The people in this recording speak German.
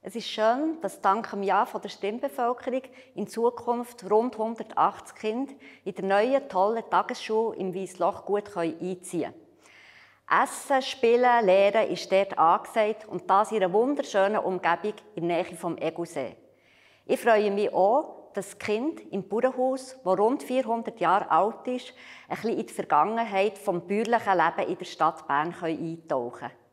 Es ist schön, dass dank dem Ja von der Stimmbevölkerung in Zukunft rund 180 Kinder in der neuen, tollen Tagesschule im Wiesloch gut einziehen können. Essen, Spielen, Lehren ist dort angesagt und das in einer wunderschönen Umgebung in der Nähe vom Egusee. Ich freue mich auch, dass das Kind im Bauernhaus, das rund 400 Jahre alt ist, ein bisschen in die Vergangenheit vom bäuerlichen Leben in der Stadt Bern eintauchen können.